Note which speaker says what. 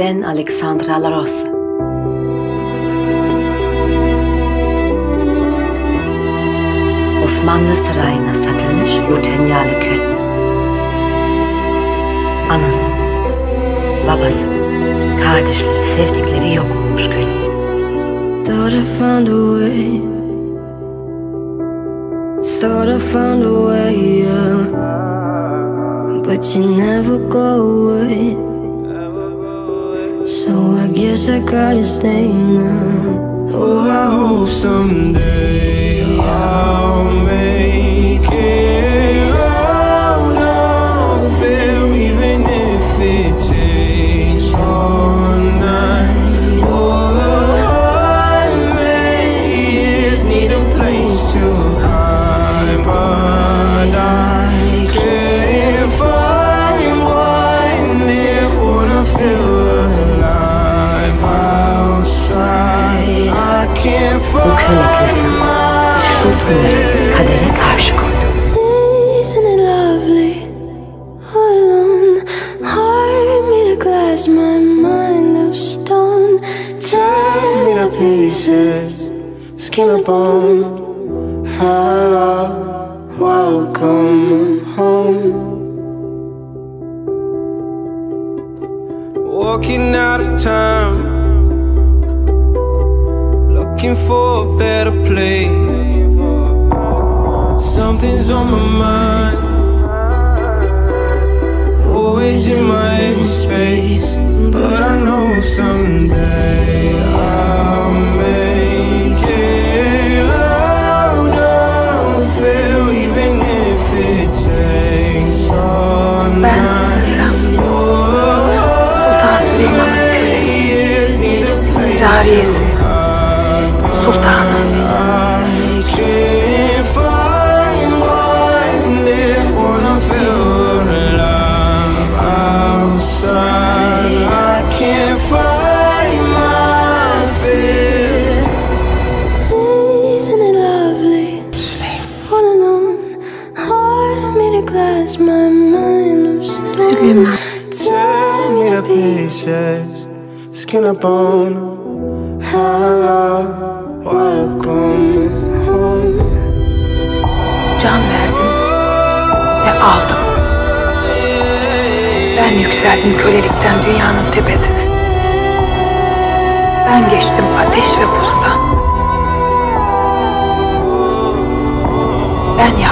Speaker 1: Ben Alexandra La Rosa. Osmanlı sarayına satılmış Yurtenyalı köy. Anası, babası, kardeşleri, sevdikleri yok olmuş köy.
Speaker 2: Thought I found a way. Thought I found a way, yeah. But you never go away. So I guess I gotta stay now.
Speaker 3: Oh, I hope someday
Speaker 2: alone, heart made of glass, my mind of stone. Tear
Speaker 3: me to pieces, skin and bone. Hello, welcome home. Walking out of town, looking for a better place. Something's on my mind, always in my empty space. But I know someday I'll make it out of here, even if it takes all night.
Speaker 1: Süleyman.
Speaker 3: Tear me to pieces, skin and bone. Hello, welcome home.
Speaker 1: Can verdim ve aldım. Ben yükseldim kölelikten dünyanın tepesine. Ben geçtim ateş ve buzdan. Ben yaktım.